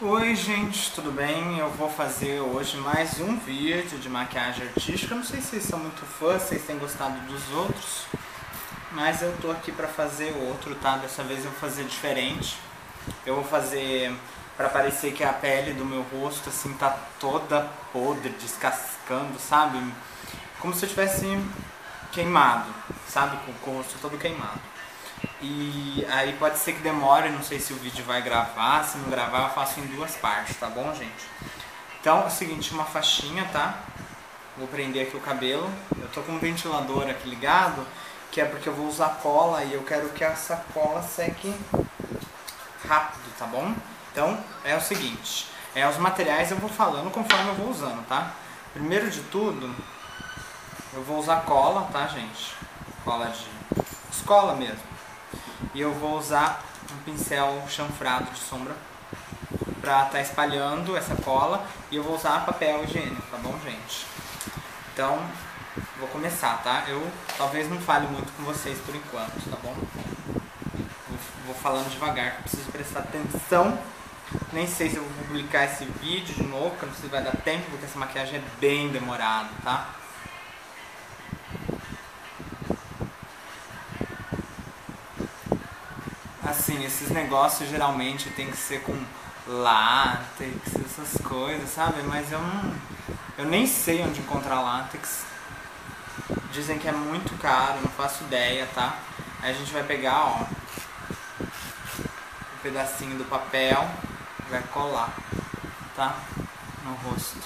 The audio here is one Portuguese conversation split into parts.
Oi gente, tudo bem? Eu vou fazer hoje mais um vídeo de maquiagem artística. Não sei se vocês são muito fãs, se vocês têm gostado dos outros, mas eu tô aqui pra fazer outro, tá? Dessa vez eu vou fazer diferente. Eu vou fazer pra parecer que a pele do meu rosto assim tá toda podre, descascando, sabe? Como se eu tivesse queimado, sabe? Com, com o rosto todo queimado. E aí pode ser que demore, não sei se o vídeo vai gravar, se não gravar eu faço em duas partes, tá bom, gente? Então é o seguinte, uma faixinha, tá? Vou prender aqui o cabelo. Eu tô com um ventilador aqui ligado, que é porque eu vou usar cola e eu quero que essa cola seque rápido, tá bom? Então é o seguinte, é, os materiais eu vou falando conforme eu vou usando, tá? Primeiro de tudo, eu vou usar cola, tá, gente? Cola de escola mesmo. E eu vou usar um pincel chanfrado de sombra pra estar tá espalhando essa cola. E eu vou usar papel higiênico, tá bom, gente? Então, vou começar, tá? Eu talvez não fale muito com vocês por enquanto, tá bom? Vou, vou falando devagar, preciso prestar atenção. Nem sei se eu vou publicar esse vídeo de novo, porque não sei se vai dar tempo, porque essa maquiagem é bem demorada, tá? Assim, esses negócios geralmente tem que ser com látex, essas coisas, sabe? Mas eu não. Eu nem sei onde encontrar látex. Dizem que é muito caro, não faço ideia, tá? Aí a gente vai pegar, ó, um pedacinho do papel, vai colar, tá? No rosto.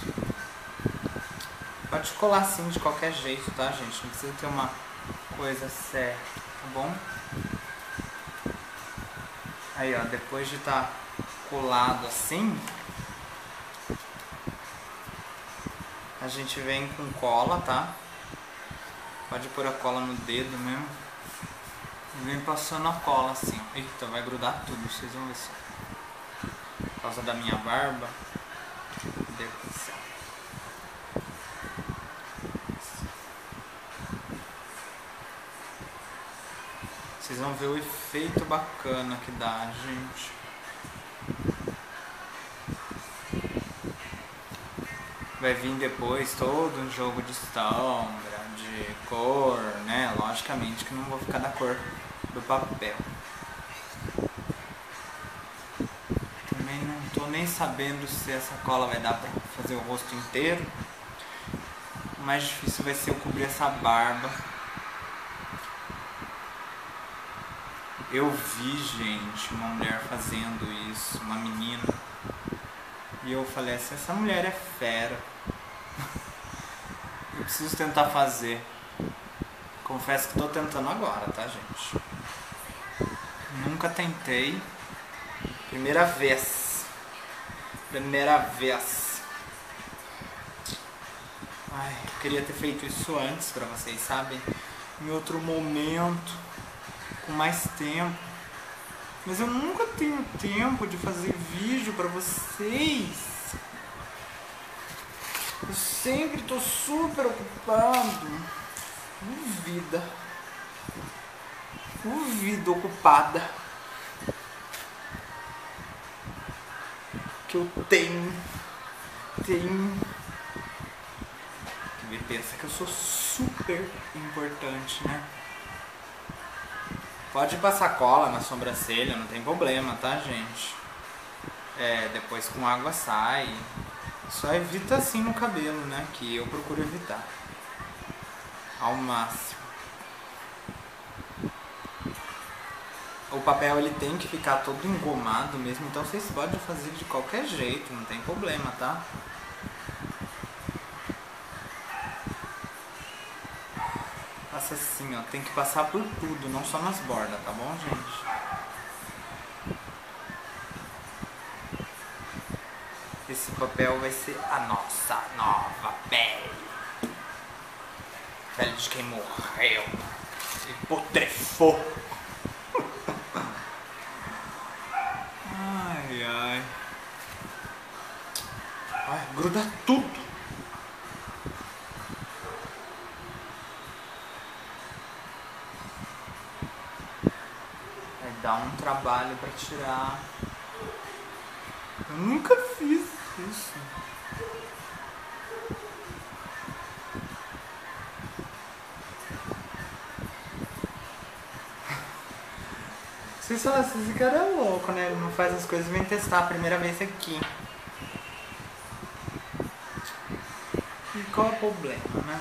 Pode colar assim de qualquer jeito, tá, gente? Não precisa ter uma coisa certa, tá bom? Aí, ó, depois de estar tá colado assim, a gente vem com cola, tá? Pode pôr a cola no dedo mesmo. E vem passando a cola assim. Eita, vai grudar tudo, vocês vão ver só. Por causa da minha barba. Deus Vocês vão ver o efeito bacana que dá, gente. Vai vir depois todo um jogo de sombra, de cor, né? Logicamente que não vou ficar da cor do papel. Também não tô nem sabendo se essa cola vai dar pra fazer o rosto inteiro. O mais difícil vai ser eu cobrir essa barba. Eu vi, gente, uma mulher fazendo isso, uma menina. E eu falei assim, essa mulher é fera. Eu preciso tentar fazer. Confesso que estou tentando agora, tá, gente? Nunca tentei. Primeira vez. Primeira vez. Ai, eu queria ter feito isso antes pra vocês, sabem? Em outro momento com mais tempo. Mas eu nunca tenho tempo de fazer vídeo para vocês. Eu sempre estou super ocupado. Vida. Vida ocupada. Que eu tenho. Tenho. Que me pensa que eu sou super importante, né? Pode passar cola na sobrancelha, não tem problema, tá, gente? É, depois com água sai. Só evita assim no cabelo, né? Que eu procuro evitar. Ao máximo. O papel ele tem que ficar todo engomado mesmo, então vocês podem fazer de qualquer jeito, não tem problema, tá? Passa assim, ó. Tem que passar por tudo, não só nas bordas, tá bom, gente? Esse papel vai ser a nossa nova pele. Pele de quem morreu. E putrefou. ai, ai. Ai, gruda tudo. Tirar. Eu nunca fiz isso. Vocês falam assim, esse cara é louco, né? Ele não faz as coisas, vem testar a primeira vez aqui. E qual é o problema, né?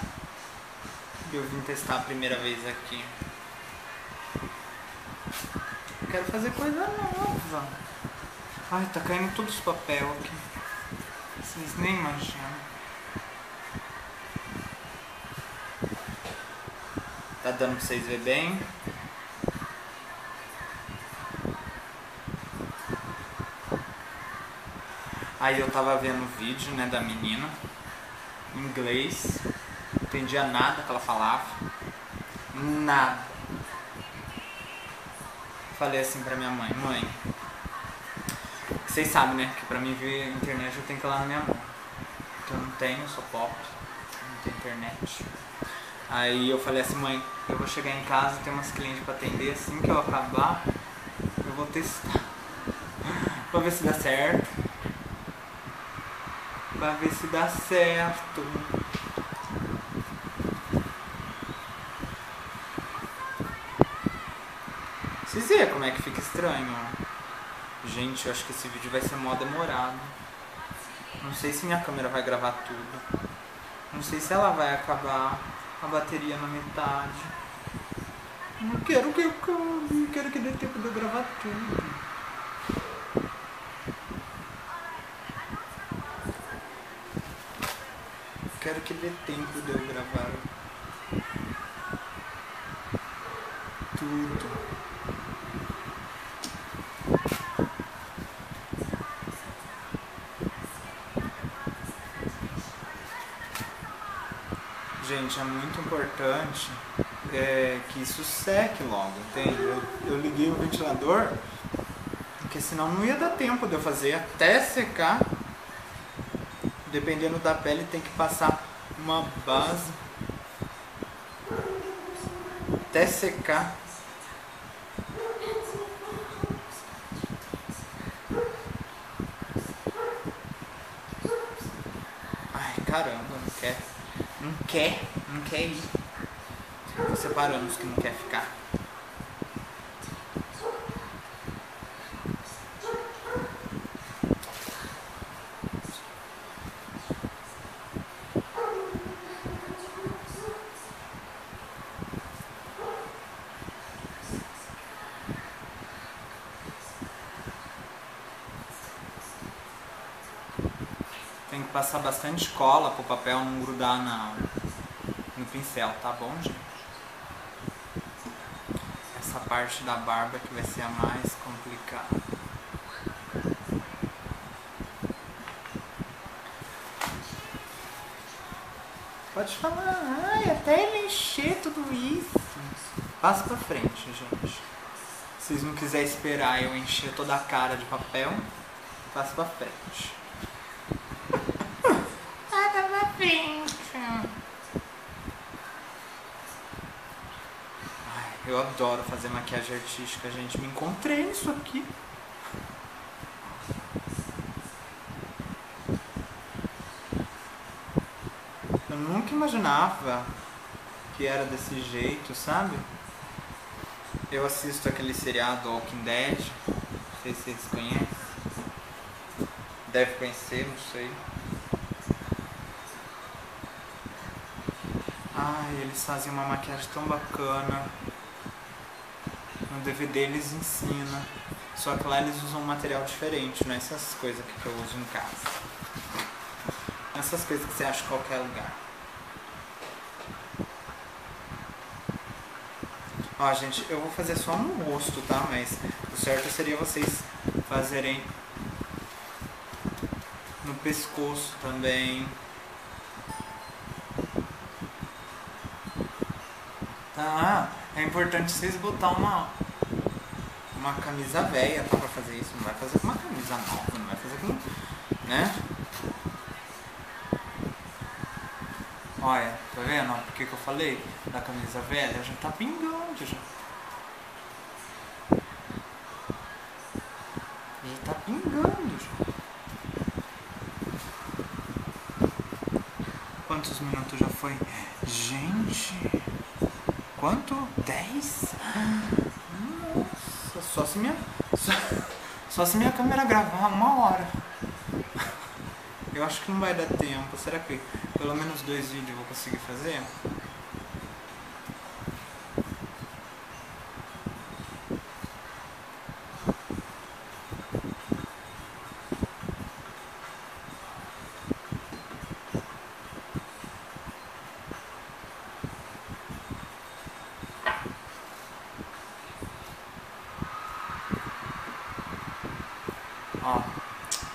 Eu vim testar a primeira vez aqui. Quero fazer coisa nova. Ai, tá caindo todos os papéis aqui. Vocês nem imaginam. Tá dando pra vocês verem bem? Aí eu tava vendo o vídeo, né, da menina, em inglês, não entendia nada que ela falava, nada. Falei assim pra minha mãe, mãe, vocês sabem, né, que pra mim ver internet eu tenho que ir lá na minha mão. Que eu não tenho, sou pobre, não tenho internet. Aí eu falei assim, mãe, eu vou chegar em casa, tem umas clientes pra atender, assim que eu acabar, eu vou testar. pra ver se dá certo pra ver se dá certo. Vocês viram como é que fica estranho? Gente, eu acho que esse vídeo vai ser mó demorado. Não sei se minha câmera vai gravar tudo. Não sei se ela vai acabar a bateria na metade. Não quero que acabe, quero que dê tempo de eu gravar tudo. quero que dê tempo de eu gravar tudo. Gente, é muito importante é, que isso seque logo, entende? Eu, eu liguei o ventilador, porque senão não ia dar tempo de eu fazer até secar dependendo da pele, tem que passar uma base até secar. Ai, caramba, não quer. Não quer, não quer ir. Separando os que não quer ficar. Tem que passar bastante cola pro papel não grudar na, no pincel, tá bom, gente? Parte da barba que vai ser a mais complicada. Pode falar, ai, até encher tudo isso. Passa pra frente, gente. Se vocês não quiserem esperar eu encher toda a cara de papel, passa pra frente. Eu adoro fazer maquiagem artística, gente. Me encontrei nisso aqui. Eu nunca imaginava que era desse jeito, sabe? Eu assisto aquele seriado Walking Dead. Não sei se vocês conhecem. Deve conhecer, não sei. Ai, eles fazem uma maquiagem tão bacana. DVD eles ensinam. Só que lá eles usam um material diferente, não é essas coisas que eu uso em casa. Essas coisas que você acha em qualquer lugar. Ó, gente, eu vou fazer só no rosto, tá? Mas o certo seria vocês fazerem no pescoço também. Tá? É importante vocês botar uma uma camisa velha tá pra fazer isso, não vai fazer com uma camisa nova, não vai fazer com. né? Olha, tá vendo? porque que eu falei da camisa velha? Já tá pingando já. Já tá pingando já. Quantos minutos já foi? Gente! Quanto? 10? Só se minha. Só, só se minha câmera gravar uma hora. Eu acho que não vai dar tempo. Será que pelo menos dois vídeos eu vou conseguir fazer? Ó,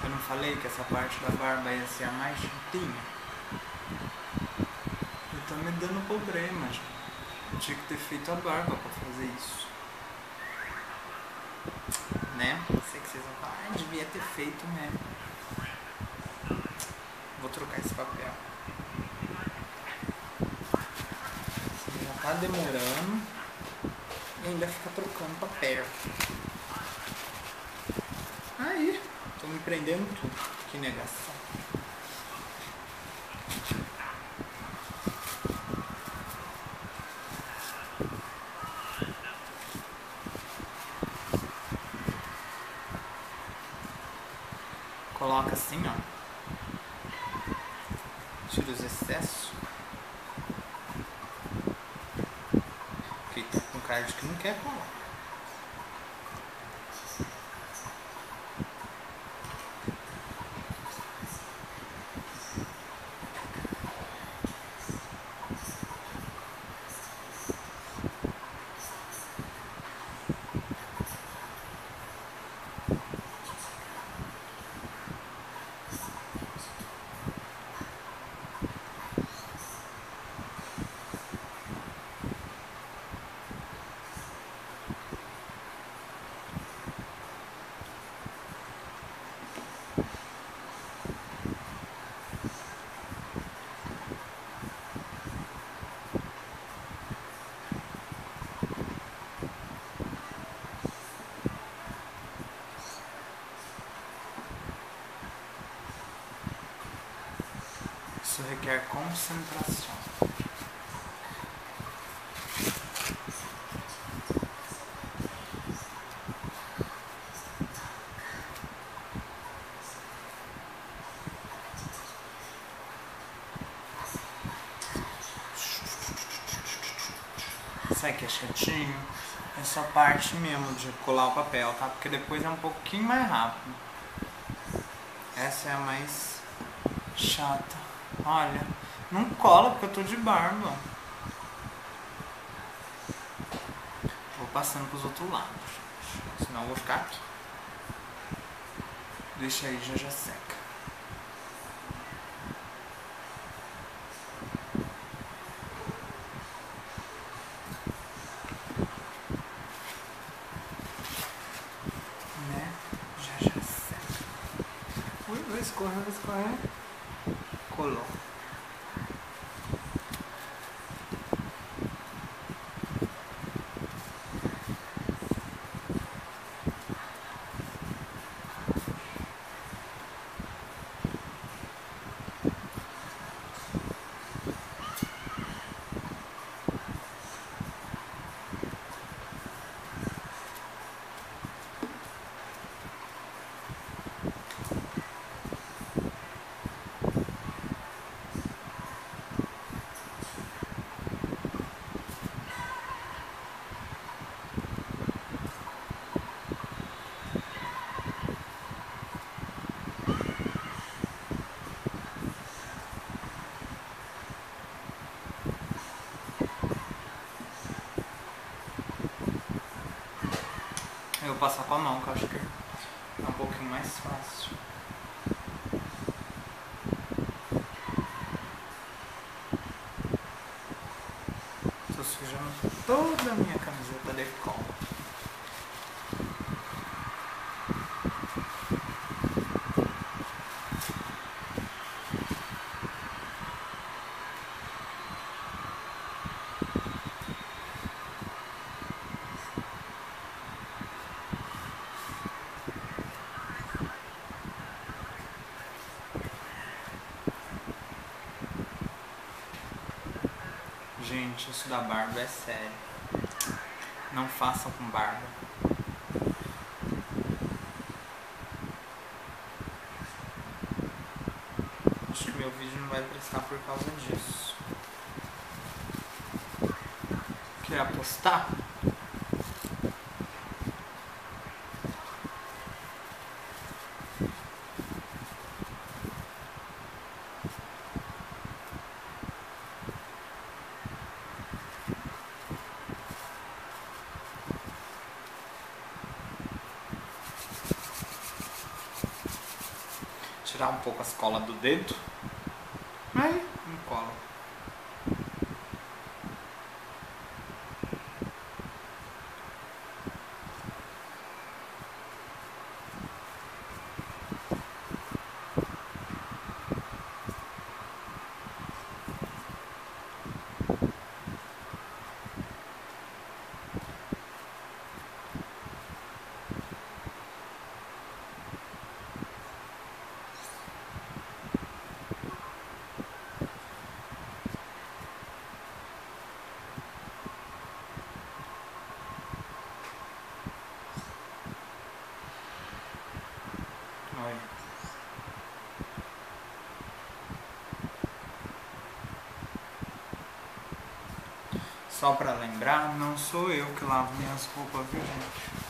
eu não falei que essa parte da barba ia ser a mais chatinha? Eu tô me dando problema já. Eu tinha que ter feito a barba pra fazer isso. Né? Sei que vocês vão falar, ah, devia ter feito mesmo. Vou trocar esse papel. Já tá demorando e ainda fica trocando papel. Aí, tô me prendendo tudo. Que negação. Coloca assim, ó. Tira os excessos. Fica com cara de que não quer colar. Isso requer concentração. Sabe que é chatinho? Essa parte mesmo de colar o papel, tá? Porque depois é um pouquinho mais rápido. Essa é a mais chata. Olha, não cola porque eu tô de barba. Vou passando pros outros lados, gente. Senão eu vou ficar aqui. Deixa aí, já já seca. Né? Já já seca. Ui, vai escorrer, vai escorrer. Colou. Gente, isso da barba é sério. Não façam com barba. Acho que meu vídeo não vai prestar por causa disso. Quer apostar? Tirar um pouco as colas do dedo. Aí, não cola. Olha. Só pra lembrar, não sou eu que lavo minhas roupas, viu gente?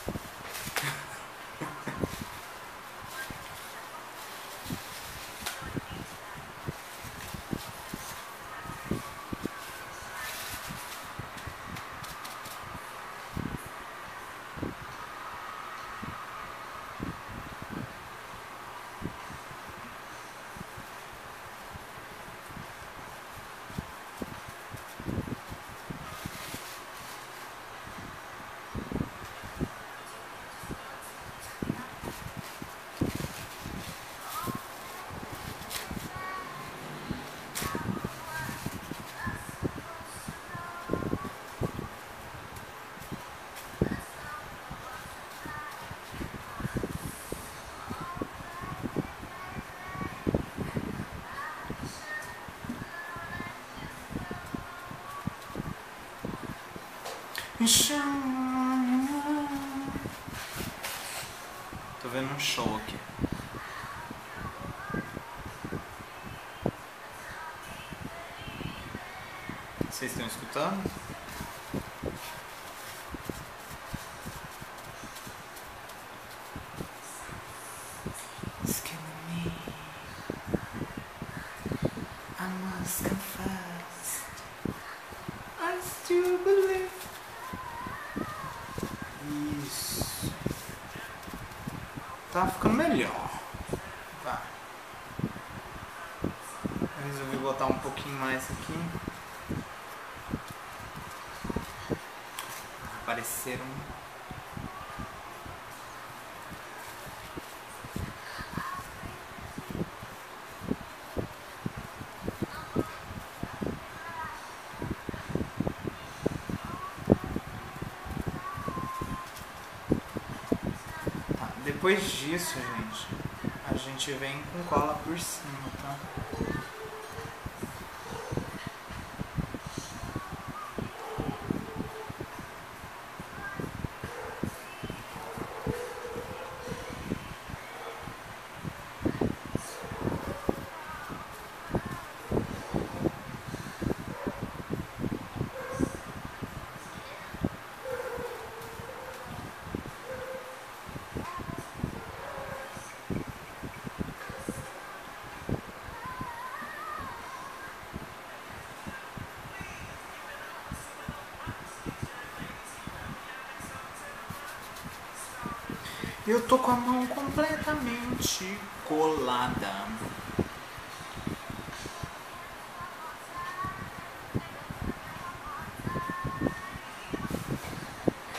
Believe. Isso. Tá ficando melhor. Tá. Eu resolvi botar um pouquinho mais aqui. Apareceram. Tá, Depois disso, gente, a gente vem com cola por cima, tá? Eu tô com a mão completamente colada.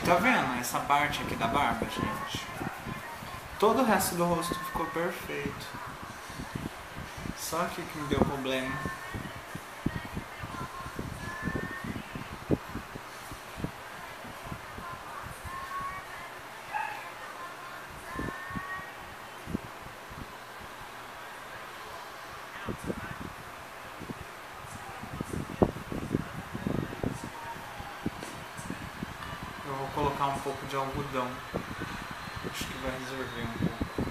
Tá vendo essa parte aqui da barba, gente? Todo o resto do rosto ficou perfeito. Só aqui que me deu problema. Colocar um pouco de algodão. Acho que vai resolver um pouco.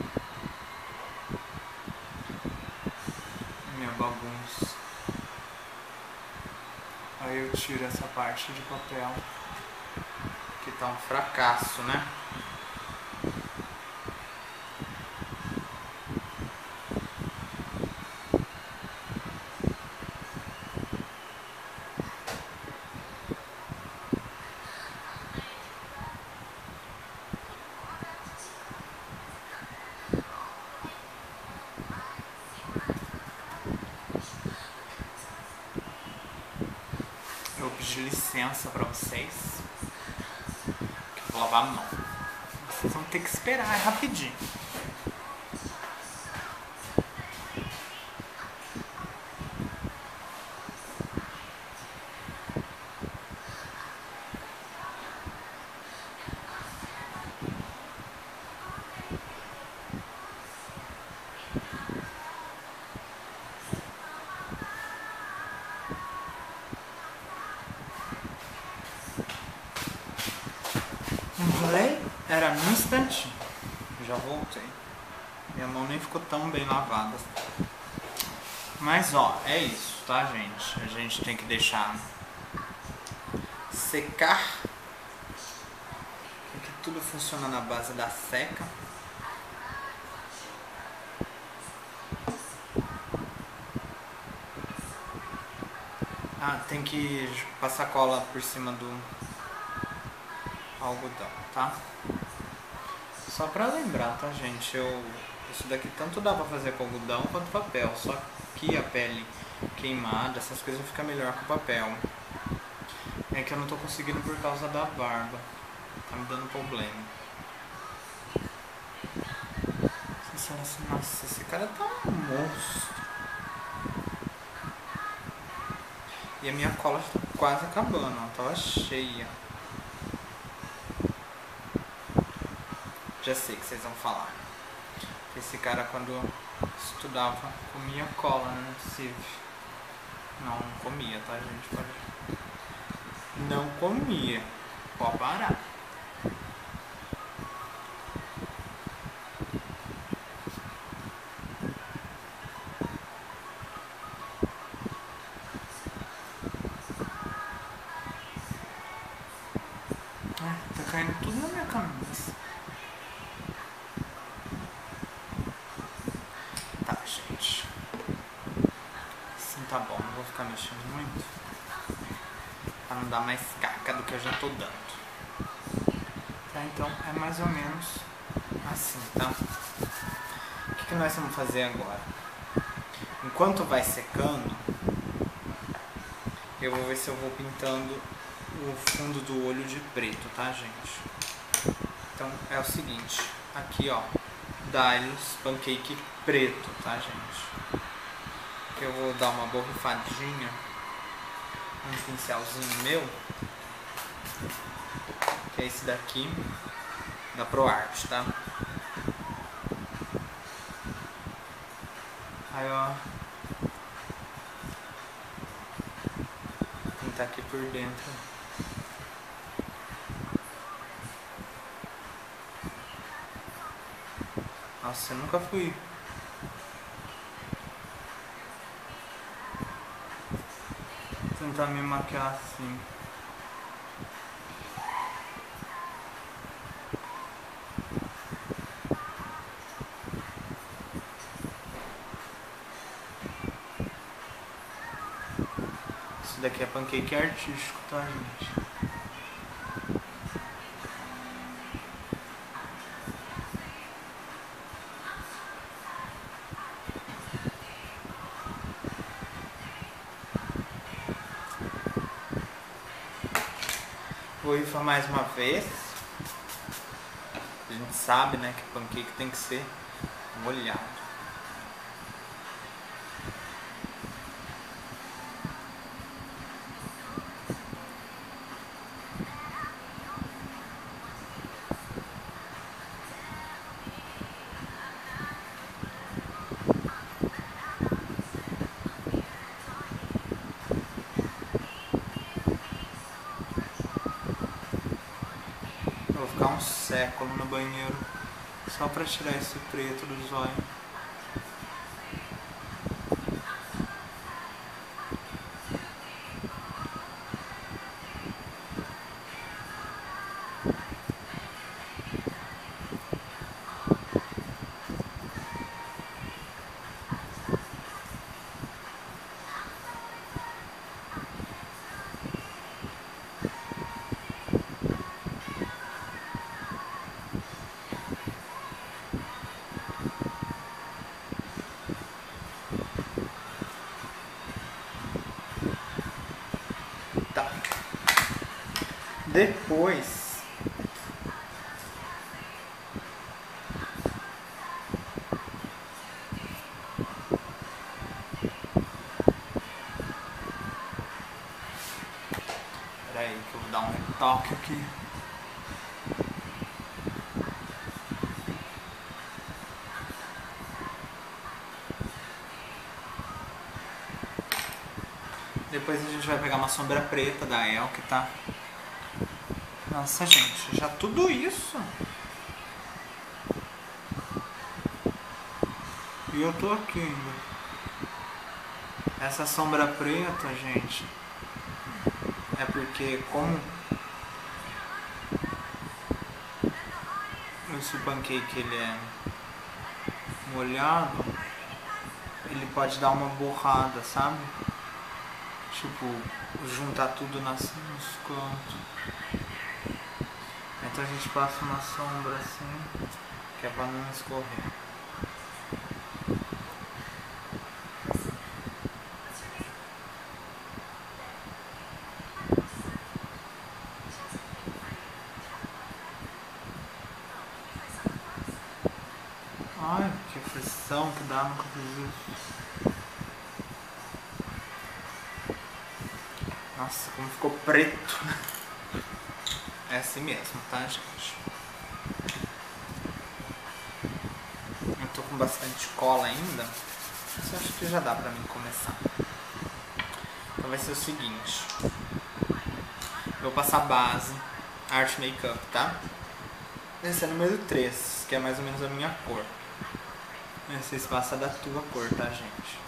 Minha bagunça. Aí eu tiro essa parte de papel. Que tá um fracasso, né? Eu pedi licença pra vocês. Que eu vou lavar a mão. Vocês vão ter que esperar, é rapidinho. Não falei? Era num instantinho. Já voltei. Minha mão nem ficou tão bem lavada. Mas ó, é isso, tá gente? A gente tem que deixar secar. Porque tudo funciona na base da seca. Ah, tem que passar cola por cima do algodão, tá? Só pra lembrar, tá gente? Eu, isso daqui tanto dá pra fazer com algodão quanto papel, só que a pele queimada, essas coisas ficam melhor com papel. É que eu não tô conseguindo por causa da barba. Tá me dando problema. Nossa, esse cara tá um monstro. E a minha cola tá quase acabando, ó. Tava cheia. Já sei que vocês vão falar. Esse cara quando estudava comia cola, não é possível. Não, comia, tá gente? Não comia. Pode parar. Ai, tá caindo tudo na minha cabeça. Tá, gente. Assim tá bom, não vou ficar mexendo muito. Pra não dar mais caca do que eu já tô dando. Tá, então é mais ou menos assim, tá? O que, que nós vamos fazer agora? Enquanto vai secando, eu vou ver se eu vou pintando o fundo do olho de preto, tá, gente? Então é o seguinte, aqui ó, Dylos Pancake preto, tá, gente? Eu vou dar uma borrifadinha, um pincelzinho meu, que é esse daqui, da ProArt, tá? Aí ó, pintar aqui por dentro. Nossa, eu nunca fui. Tentar me maquiar assim. Daqui é pancake artístico, tá, gente? Vou rifar mais uma vez. A gente sabe, né, que pancake tem que ser molhado. Século no banheiro. Só pra tirar esse preto do zóio. Gente vai pegar uma sombra preta da Elk, tá? Nossa, gente, já tudo isso. E eu tô aqui ainda. Essa sombra preta, gente, é porque como esse pancake ele é molhado, ele pode dar uma borrada, sabe? Tipo, juntar tudo nas, nos cantos. Então a gente passa uma sombra assim, que é pra não escorrer. Ai, que aflição que dá, nunca fiz isso. Nossa, como ficou preto. É assim mesmo, tá, gente? Eu tô com bastante cola ainda. Mas eu acho que já dá pra mim começar. Então vai ser o seguinte. Eu vou passar base, art makeup, tá? Esse é o número 3, que é mais ou menos a minha cor. Vocês passam da tua cor, tá, gente?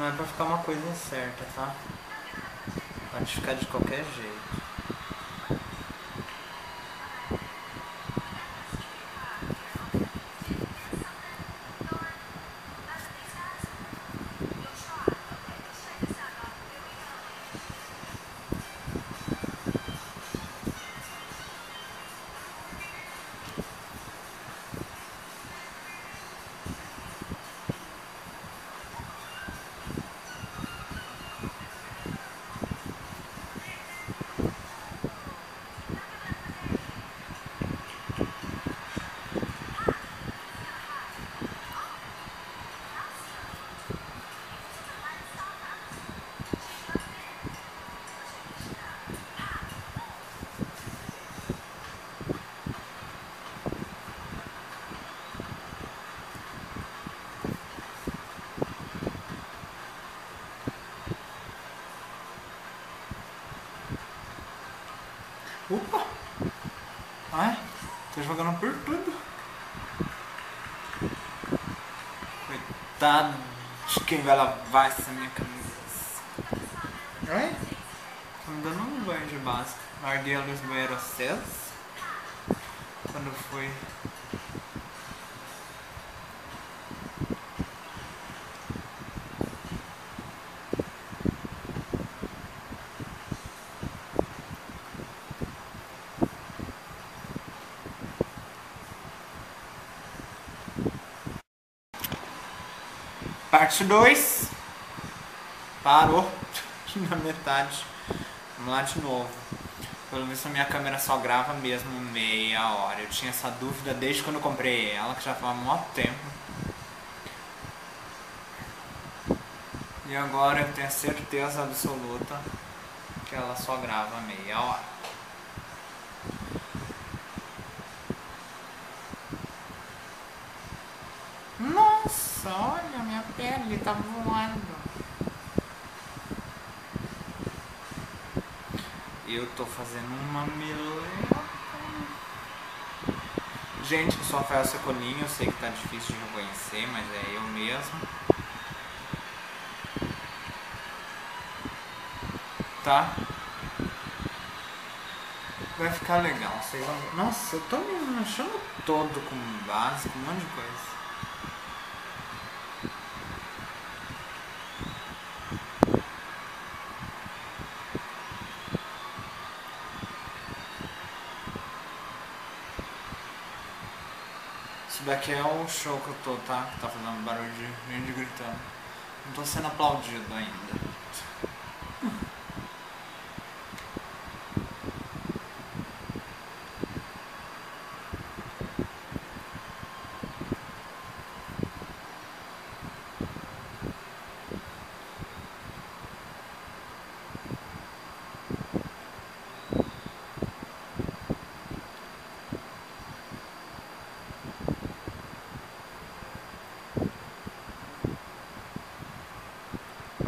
Não é pra ficar uma coisa certa, tá? Pode ficar de qualquer jeito. Opa! Ai, tô jogando por tudo. Coitado de quem vai lavar essa minha camisa. Ai, tô me dando um banho de básico. Larguei a luz do banheiro. Quando fui. Parte 2. Parou na metade. Vamos lá de novo. Pelo visto a minha câmera só grava mesmo meia hora. Eu tinha essa dúvida desde quando eu comprei ela, que já faz mó tempo. E agora eu tenho a certeza absoluta que ela só grava meia hora. Nossa, olha, pele tá voando. Eu tô fazendo uma meleca. Gente, eu sou Rafael Secolinho, eu sei que tá difícil de reconhecer, mas é eu mesmo. Tá? Vai ficar legal, vão... Nossa, eu tô me manchando todo com base, com um monte de coisa. Daqui é o show que eu tô, tá? Tá fazendo barulho de gente gritando. Não tô sendo aplaudido ainda.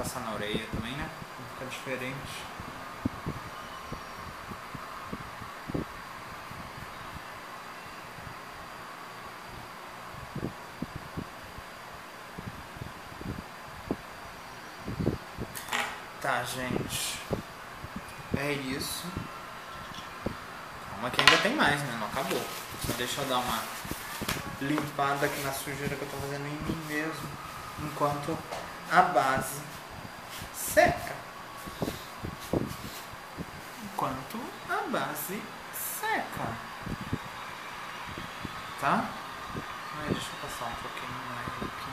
Passar na orelha também, né? Pra ficar diferente. Tá, gente. É isso. Calma que ainda tem mais, né? Não acabou. Deixa eu dar uma limpada aqui na sujeira que eu tô fazendo em mim mesmo. Enquanto a base seca. Enquanto a base seca. Tá? Ai, deixa eu passar um pouquinho mais aqui.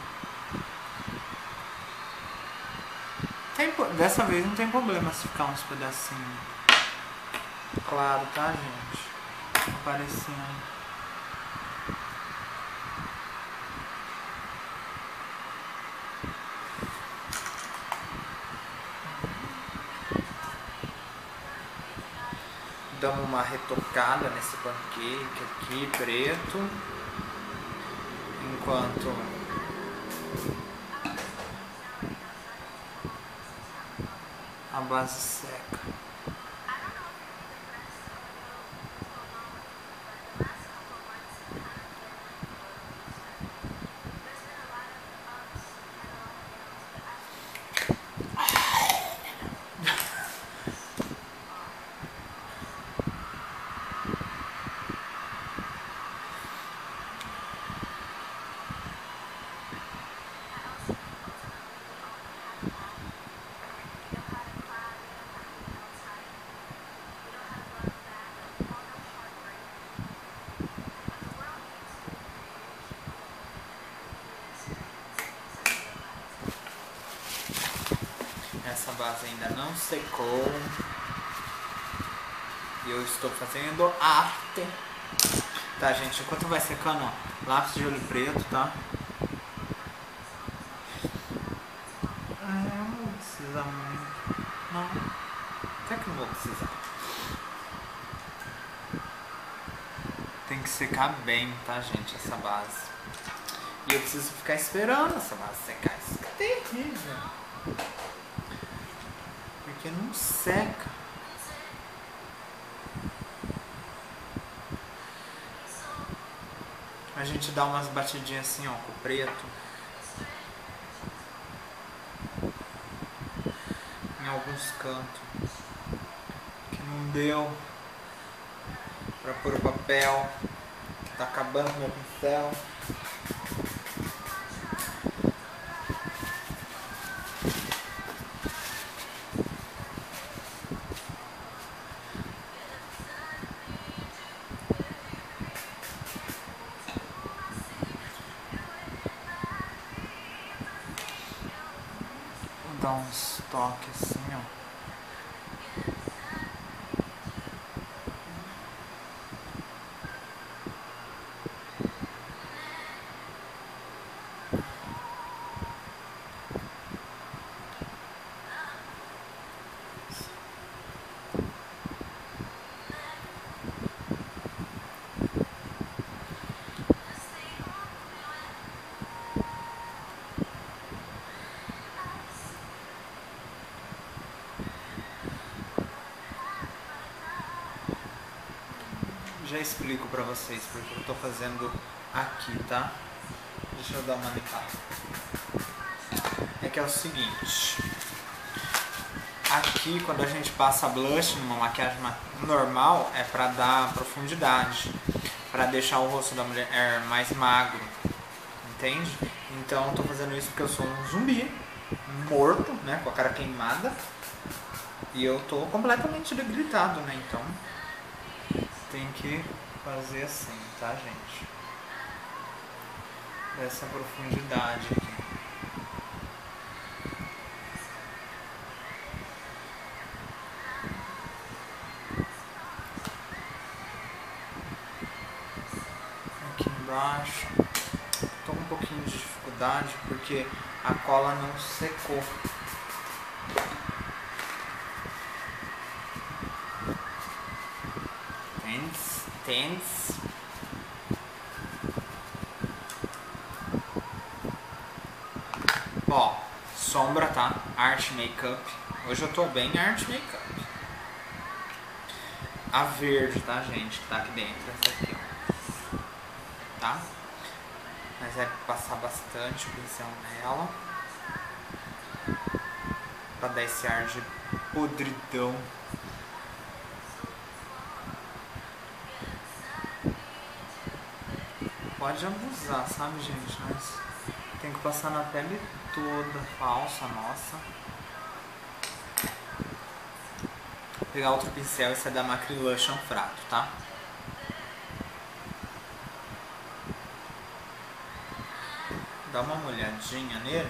Tem, dessa vez não tem problema se ficar uns pedacinhos. Claro, tá, gente? Aparecendo. Damos uma retocada nesse pancake aqui, preto. Enquanto a base Essa base ainda não secou. E eu estou fazendo arte. Tá, gente, enquanto vai secando, ó, lápis de olho preto, tá? Ah, não muito. Não. Até que não vou precisar. Tem que secar bem, tá, gente, essa base. E eu preciso ficar esperando essa base secar. Isso é terrível. Porque não seca. A gente dá umas batidinhas assim, ó, com o preto. Em alguns cantos. Que não deu pra pôr o papel. Que tá acabando meu pincel. Vou dar uns toques assim, ó. Já explico pra vocês porque eu tô fazendo aqui, tá? Deixa eu dar uma limpada. É que é o seguinte. Aqui, quando a gente passa blush numa maquiagem normal, é pra dar profundidade. Pra deixar o rosto da mulher é, mais magro. Entende? Então, eu tô fazendo isso porque eu sou um zumbi. Morto, né? Com a cara queimada. E eu tô completamente debilitado, né? Então, tem que fazer assim, tá, gente? Essa profundidade aqui. Aqui embaixo. Tô com um pouquinho de dificuldade porque a cola não secou. Ó, sombra, tá? Art Makeup. Hoje eu tô bem Art Makeup. A verde, tá, gente? Que tá aqui dentro. Essa aqui, ó. Tá? Mas é passar bastante o pincel nela. Pra dar esse ar de podridão. Pode abusar, sabe, gente? Mas tem que passar na pele toda, falsa, nossa. Vou pegar outro pincel, esse é da Macrylan chanfrado, tá? Dá uma olhadinha nele.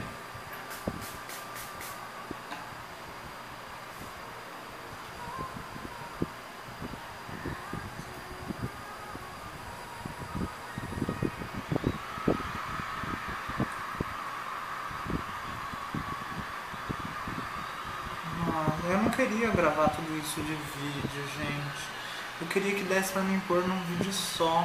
Ah, eu não queria gravar tudo isso de vídeo, gente. Eu queria que desse pra mim pôr num vídeo só.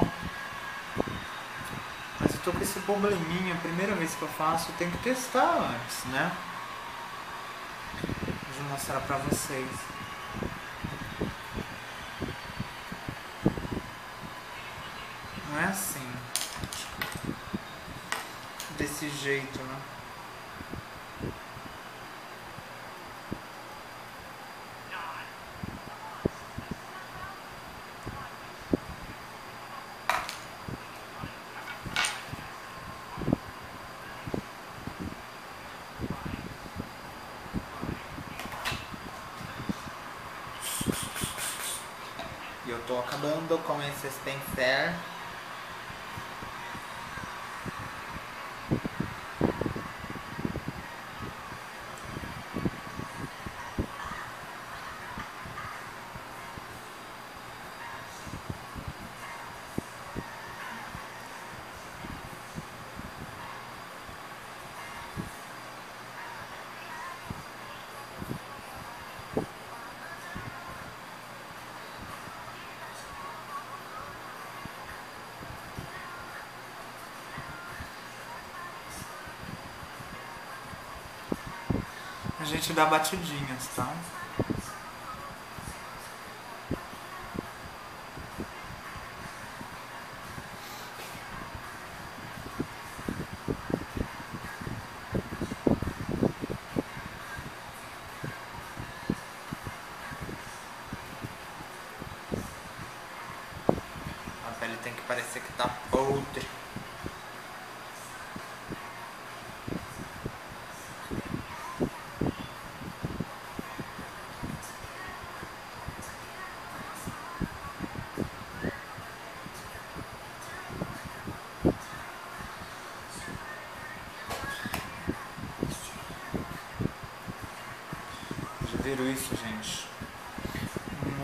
Mas eu tô com esse probleminha, primeira vez que eu faço, eu tenho que testar antes, né? Vou mostrar pra vocês. Não é assim. Desse jeito, né? Tô acabando com esse pincel. Dá batidinhas, tá?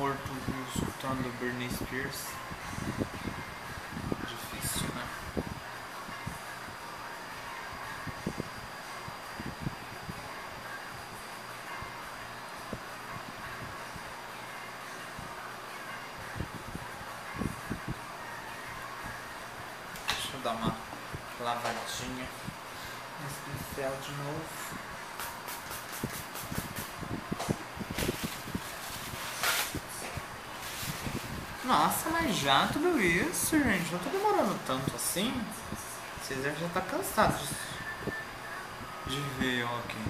more to Sultan the Britney Spears. Já tudo isso, gente? Não tô demorando tanto assim. Vocês devem já estar cansados de ver eu aqui.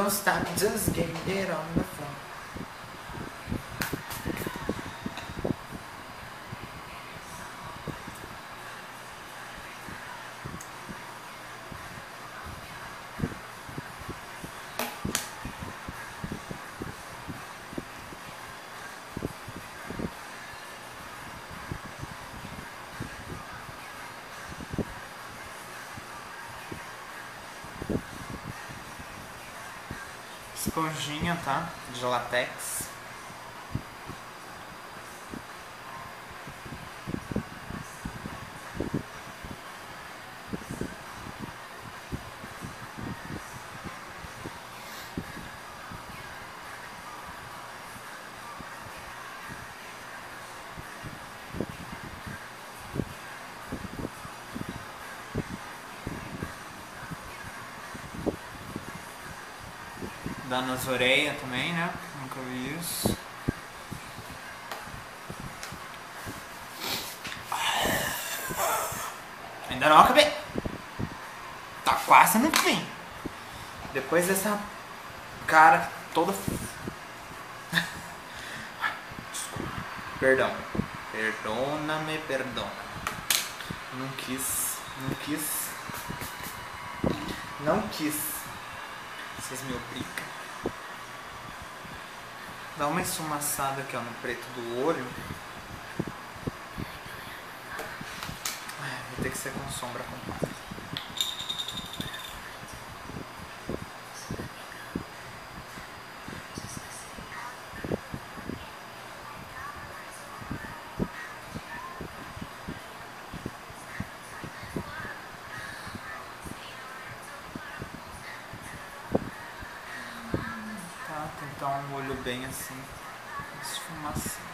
Don't stop, just get it on Esponjinha, tá? De latex. Nas orelhas também, né? Nunca vi isso. Ainda não acabei. Tá quase no fim. Depois dessa cara toda. Perdão. Perdona-me, perdona. Não quis. Não quis. Não quis. Vocês me obrigam. Dá uma esfumaçada aqui ó, no preto do olho. Ai, Vai ter que ser com sombra compacta. Tentar um olho bem assim. Esfumaçando.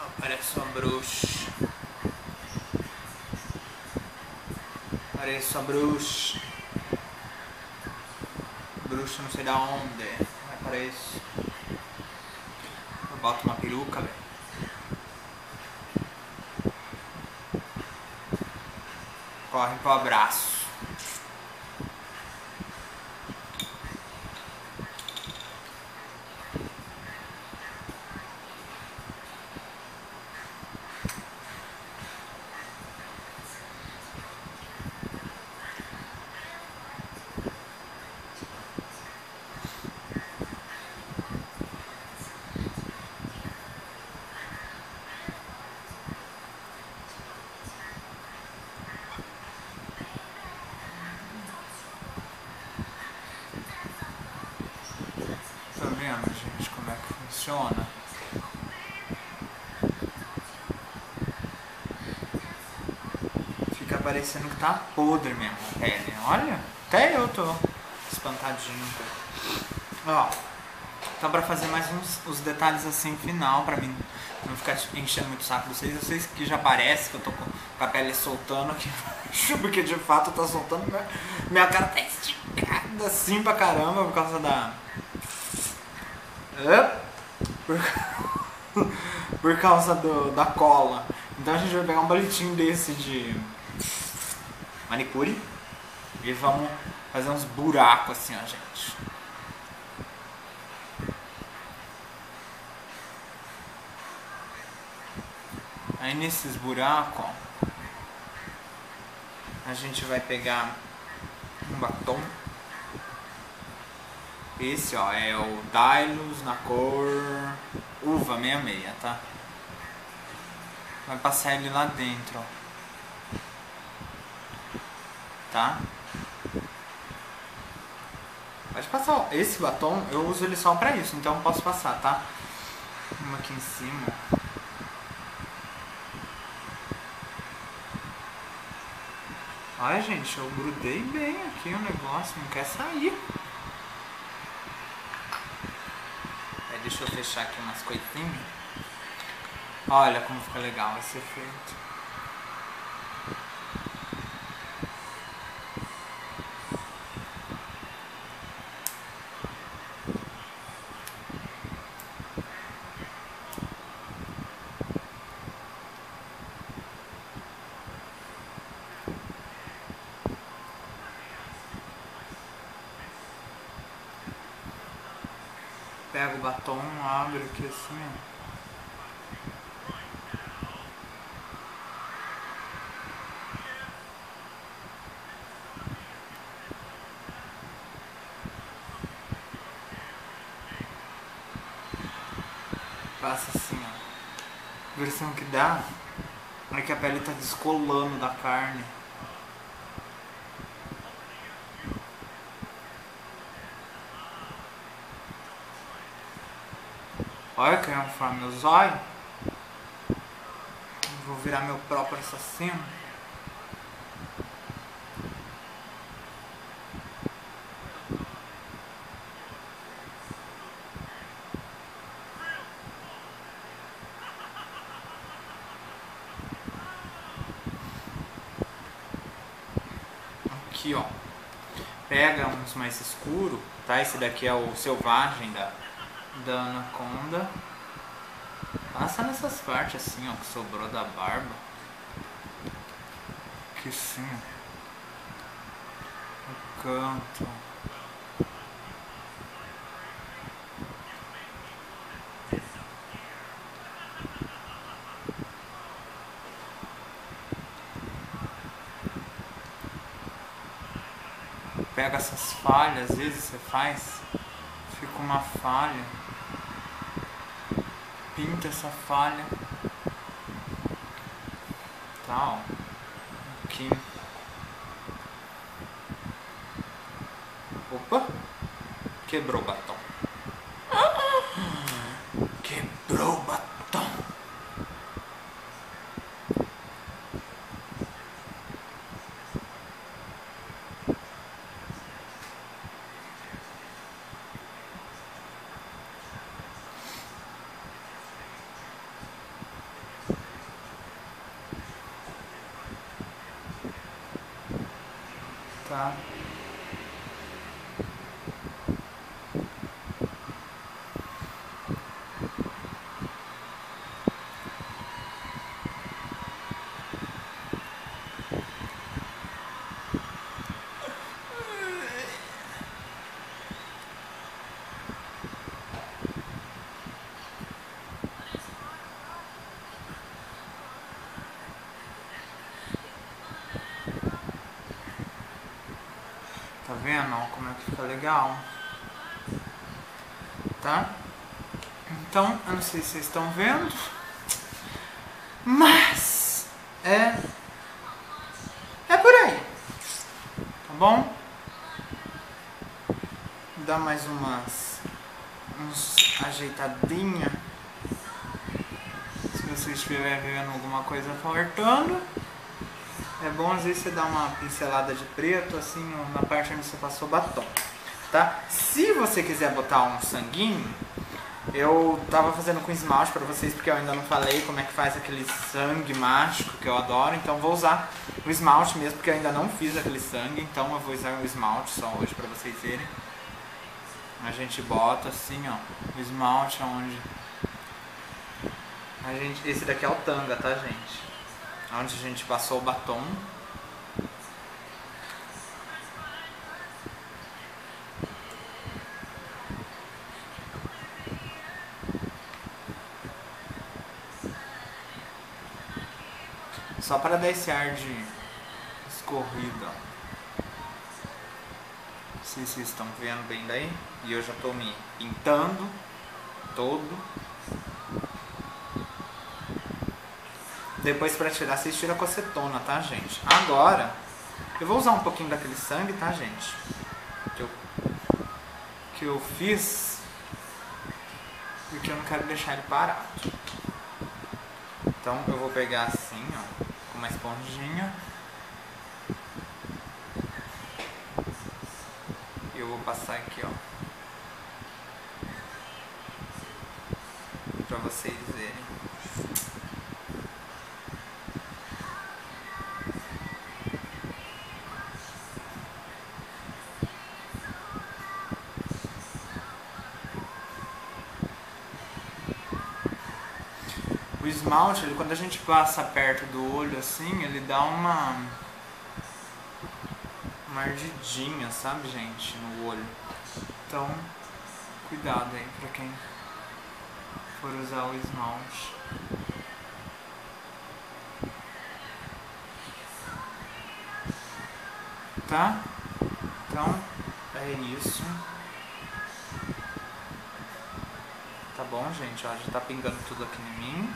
Ó, Parece uma bruxa. Parece uma bruxa. Bruxa não sei da onde. Mas parece. Eu boto uma peruca, velho. Corre pro abraço. Tá vendo, gente, como é que funciona? Fica parecendo que tá podre mesmo a pele. Olha, até eu tô espantadinho. Ó, Então pra fazer mais uns os detalhes assim final, pra mim não ficar enchendo muito o saco de vocês, eu sei que já parece que eu tô com a pele soltando aqui, porque de fato tá soltando, minha, minha cara tá esticada assim pra caramba por causa da... Por, por causa do, da cola. Então a gente vai pegar um palitinho desse de manicure e vamos fazer uns buracos assim, ó, gente. Aí nesses buracos, ó, a gente vai pegar um batom. Esse, ó, é o Dylos na cor uva 66, tá? Vai passar ele lá dentro, ó. Tá? Pode passar, ó. Esse batom, eu uso ele só pra isso, então posso passar, tá? Um aqui em cima, Olha, gente, eu grudei bem aqui o negócio, não quer sair. Deixa eu fechar aqui umas coisinhas. Olha como fica legal esse efeito. Pega o batom, abre aqui assim, ó. Passa assim, ó. A versão que dá é que a pele tá descolando da carne. Olha que eu falar meu zóio. Vou virar meu próprio assassino. Aqui, ó. Pega uns mais escuro, tá? Esse daqui é o selvagem da da anaconda. Passa nessas partes assim, ó, que sobrou da barba. Que sim. O canto. Pega essas falhas, às vezes você faz, fica uma falha pinta essa falha. Tal. Aqui. Opa! Quebrou o batom. Quebrou o batom. Tá. Tá vendo ó, como é que fica legal? Tá? Então, eu não sei se vocês estão vendo, mas é é por aí. Tá bom? Dá mais umas uns ajeitadinha. Se você estiver vendo alguma coisa faltando. É bom às vezes você dar uma pincelada de preto assim na parte onde você passou batom. Tá? Se você quiser botar um sanguinho, eu tava fazendo com esmalte pra vocês porque eu ainda não falei como é que faz aquele sangue mágico que eu adoro, então vou usar o esmalte mesmo porque eu ainda não fiz aquele sangue, então eu vou usar o esmalte só hoje pra vocês verem. A gente bota assim, ó, o esmalte onde a gente, esse daqui é o tanga, tá, gente? Onde a gente passou o batom. Só para dar esse ar de escorrida. Não sei se vocês estão vendo bem daí. E eu já tô me pintando todo. Depois para tirar, vocês tiram com acetona, tá, gente? Agora, eu vou usar um pouquinho daquele sangue, tá, gente? Que eu, que eu fiz. Porque eu não quero deixar ele parado. Então eu vou pegar esponjinha. E eu vou passar aqui, ó. Pra vocês verem. O esmalte, ele, quando a gente passa perto do olho assim, ele dá uma uma ardidinha, sabe, gente, no olho. Então, cuidado aí pra quem for usar o esmalte. Tá? Então, é isso. Tá bom, gente? Ó, já tá pingando tudo aqui em mim.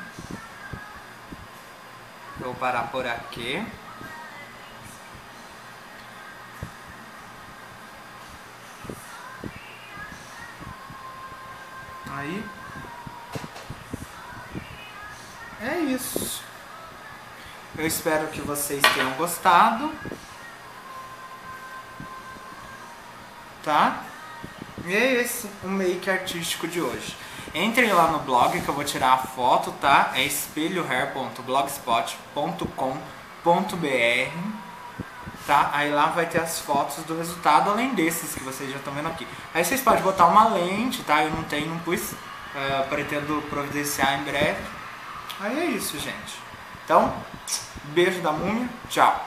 Vou parar por aqui. Aí. É isso. Eu espero que vocês tenham gostado. Tá? E é esse o make artístico de hoje. Entrem lá no blog que eu vou tirar a foto, tá? É espelhohair.blogspot.com.br Tá? Aí lá vai ter as fotos do resultado, além desses que vocês já estão vendo aqui. Aí vocês podem botar uma lente, tá? Eu não tenho, não pus. Uh, pretendo providenciar em breve. Aí é isso, gente. Então, beijo da múmia. Tchau.